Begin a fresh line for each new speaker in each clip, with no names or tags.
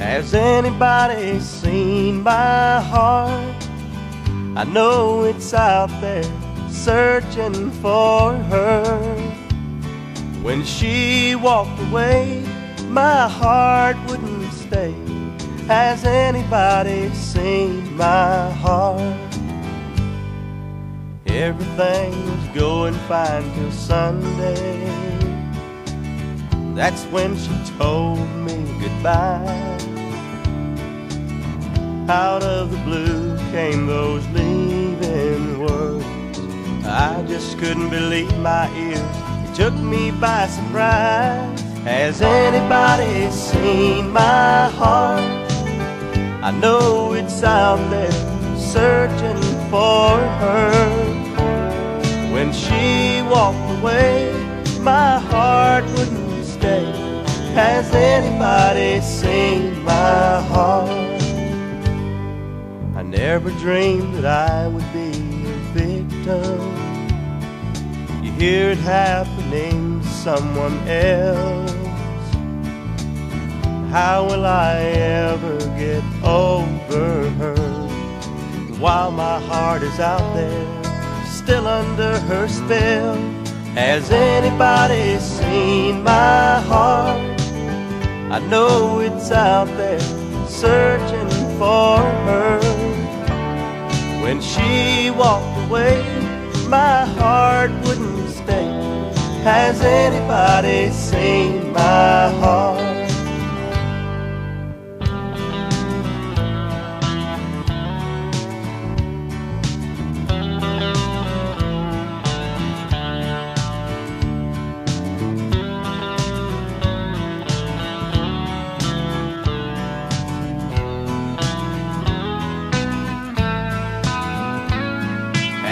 Has anybody seen my heart? I know it's out there searching for her. When she walked away, my heart wouldn't stay. Has anybody seen my heart? Everything was going fine till Sunday. That's when she told me goodbye. Out of the blue came those leaving words. I just couldn't believe my ears. It took me by surprise. Has anybody seen my heart? I know it's out there searching for her. When she walked away, my heart wouldn't stay. Has anybody seen my heart? Never dreamed that I would be a victim. You hear it happening to someone else. How will I ever get over her? While my heart is out there, still under her spell. Has anybody seen my heart? I know it's out there searching away, my heart wouldn't stay. Has anybody seen my heart?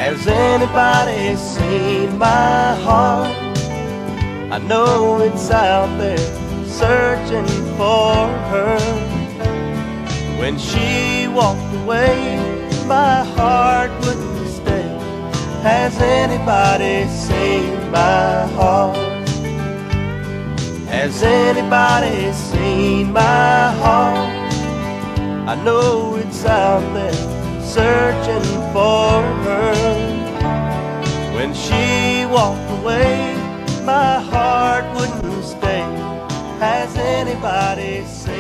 Has anybody seen my heart? I know it's out there searching for her. When she walked away, my heart wouldn't stay. Has anybody seen my heart? Has anybody seen my heart? I know it's out there searching for walked away, my heart wouldn't stay. Has anybody seen?